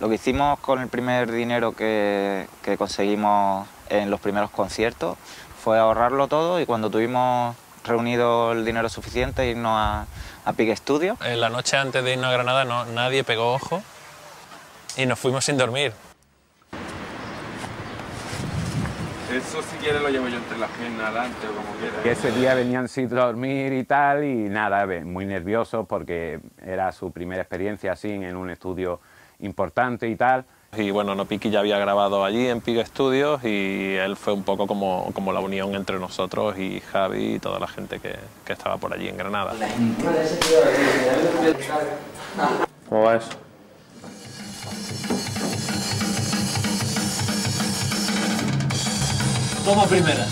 Lo que hicimos con el primer dinero que, que conseguimos en los primeros conciertos fue ahorrarlo todo y cuando tuvimos reunido el dinero suficiente irnos a, a Pique Studio. En la noche antes de irnos a Granada no, nadie pegó ojo y nos fuimos sin dormir. Eso si quieres lo llevo yo entre las piernas adelante o como quieras. Ese día venían sin dormir y tal, y nada, muy nerviosos porque era su primera experiencia así en un estudio importante y tal. Y bueno, Nopiki ya había grabado allí en Pig Studios y él fue un poco como, como la unión entre nosotros y Javi y toda la gente que, que estaba por allí en Granada. ¿Cómo va eso? Toma primera.